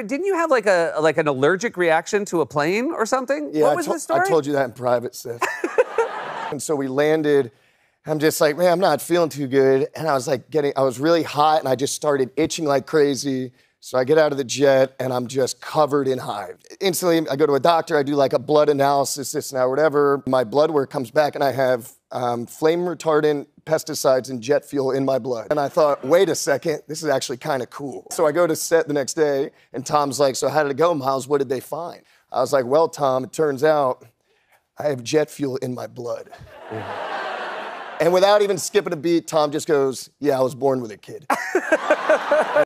after? Didn't you have like a like an allergic reaction to a plane or something? Yeah, what I was to- the story? I told you that in private, Seth. and so we landed. I'm just like, man, I'm not feeling too good. And I was like getting, I was really hot and I just started itching like crazy. So I get out of the jet and I'm just covered in hives. Instantly, I go to a doctor, I do like a blood analysis, this and that, whatever. My blood work comes back and I have um, flame retardant pesticides and jet fuel in my blood. And I thought, wait a second, this is actually kind of cool. So I go to set the next day and Tom's like, so how did it go, Miles? What did they find? I was like, well, Tom, it turns out I have jet fuel in my blood. And without even skipping a beat, Tom just goes, Yeah, I was born with it, kid.